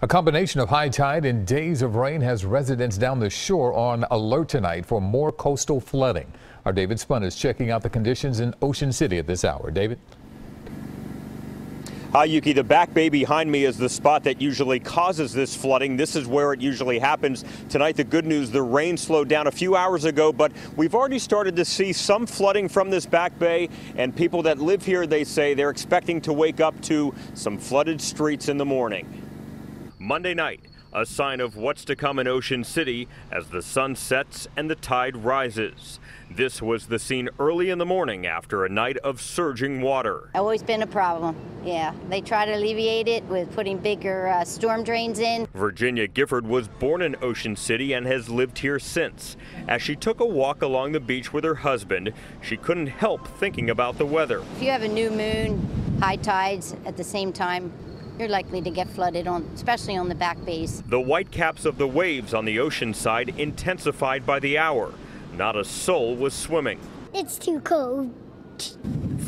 A combination of high tide and days of rain has residents down the shore on alert tonight for more coastal flooding. Our David Spunt is checking out the conditions in Ocean City at this hour. David? Hi, Yuki. The back bay behind me is the spot that usually causes this flooding. This is where it usually happens. Tonight, the good news, the rain slowed down a few hours ago, but we've already started to see some flooding from this back bay. And people that live here, they say they're expecting to wake up to some flooded streets in the morning. Monday night, a sign of what's to come in Ocean City as the sun sets and the tide rises. This was the scene early in the morning after a night of surging water. Always been a problem. Yeah, they try to alleviate it with putting bigger uh, storm drains in. Virginia Gifford was born in Ocean City and has lived here since. As she took a walk along the beach with her husband, she couldn't help thinking about the weather. If you have a new moon, high tides at the same time, you're likely to get flooded on, especially on the back bays. The white caps of the waves on the ocean side intensified by the hour. Not a soul was swimming. It's too cold.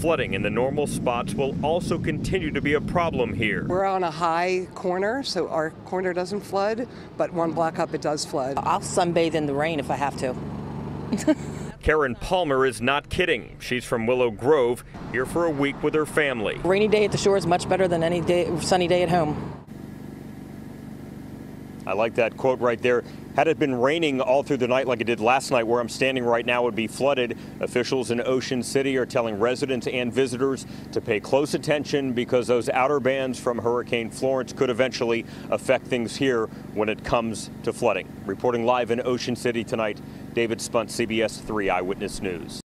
Flooding in the normal spots will also continue to be a problem here. We're on a high corner, so our corner doesn't flood, but one block up it does flood. I'll sunbathe in the rain if I have to. Karen Palmer is not kidding. She's from Willow Grove, here for a week with her family. Rainy day at the shore is much better than any day, sunny day at home. I like that quote right there. Had it been raining all through the night like it did last night, where I'm standing right now would be flooded. Officials in Ocean City are telling residents and visitors to pay close attention because those outer bands from Hurricane Florence could eventually affect things here when it comes to flooding. Reporting live in Ocean City tonight, David Spunt, CBS 3 Eyewitness News.